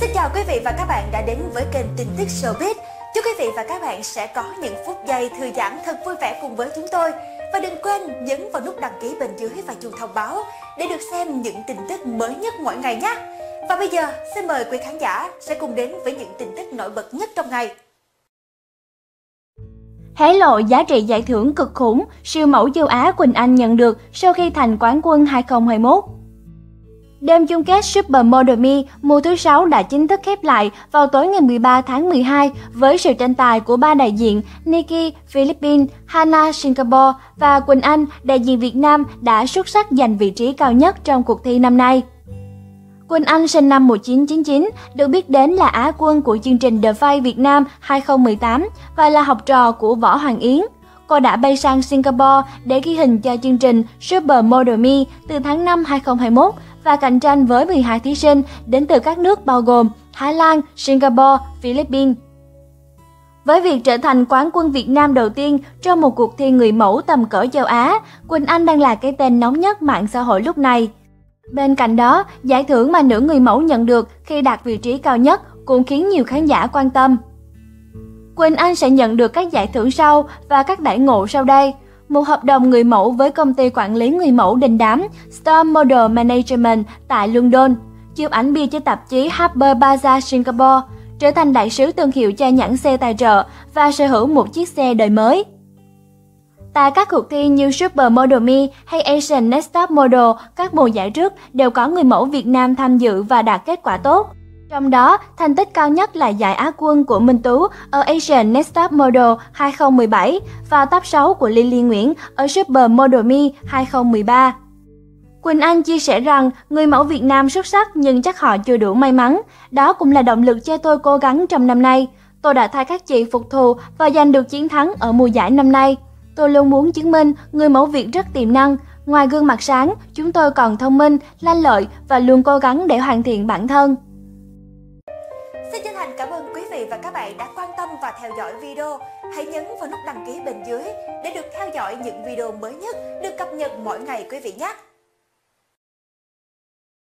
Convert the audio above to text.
Xin chào quý vị và các bạn đã đến với kênh tin tức showbiz. Chúc quý vị và các bạn sẽ có những phút giây thư giãn thật vui vẻ cùng với chúng tôi. Và đừng quên nhấn vào nút đăng ký bên dưới và chuông thông báo để được xem những tin tức mới nhất mỗi ngày nhé. Và bây giờ, xin mời quý khán giả sẽ cùng đến với những tin tức nổi bật nhất trong ngày. Hé lộ giá trị giải thưởng cực khủng, siêu mẫu châu Á Quỳnh Anh nhận được sau khi thành quán quân 2021. Đêm chung kết Supermodel Me mùa thứ 6 đã chính thức khép lại vào tối ngày 13 tháng 12 với sự tranh tài của ba đại diện Nikki Philippines, Hana Singapore và Quỳnh Anh đại diện Việt Nam đã xuất sắc giành vị trí cao nhất trong cuộc thi năm nay. Quỳnh Anh sinh năm 1999, được biết đến là Á quân của chương trình The Fight Việt Nam 2018 và là học trò của Võ Hoàng Yến. Cô đã bay sang Singapore để ghi hình cho chương trình Supermodel Me từ tháng 5 2021 và cạnh tranh với 12 thí sinh đến từ các nước bao gồm Thái Lan, Singapore, Philippines. Với việc trở thành quán quân Việt Nam đầu tiên trong một cuộc thi người mẫu tầm cỡ châu Á, Quỳnh Anh đang là cái tên nóng nhất mạng xã hội lúc này. Bên cạnh đó, giải thưởng mà nữ người mẫu nhận được khi đạt vị trí cao nhất cũng khiến nhiều khán giả quan tâm. Quỳnh Anh sẽ nhận được các giải thưởng sau và các đãi ngộ sau đây. Một hợp đồng người mẫu với công ty quản lý người mẫu đình đám Star Model Management tại London, chụp ảnh bia cho tạp chí Harper Bazaar Singapore, trở thành đại sứ thương hiệu cho nhãn xe tài trợ và sở hữu một chiếc xe đời mới. Tại các cuộc thi như Supermodel Me hay Asian Next Top Model, các mùa giải trước đều có người mẫu Việt Nam tham dự và đạt kết quả tốt. Trong đó, thành tích cao nhất là giải Á quân của Minh Tú ở Asian Next Top Model 2017 và top 6 của Lily Nguyễn ở Super Model Me 2013. Quỳnh Anh chia sẻ rằng người mẫu Việt Nam xuất sắc nhưng chắc họ chưa đủ may mắn. Đó cũng là động lực cho tôi cố gắng trong năm nay. Tôi đã thay các chị phục thù và giành được chiến thắng ở mùa giải năm nay. Tôi luôn muốn chứng minh người mẫu Việt rất tiềm năng. Ngoài gương mặt sáng, chúng tôi còn thông minh, lanh lợi và luôn cố gắng để hoàn thiện bản thân. Bạn đã quan tâm và theo dõi video. Hãy nhấn vào nút đăng ký bên dưới để được theo dõi những video mới nhất được cập nhật mỗi ngày quý vị nhé.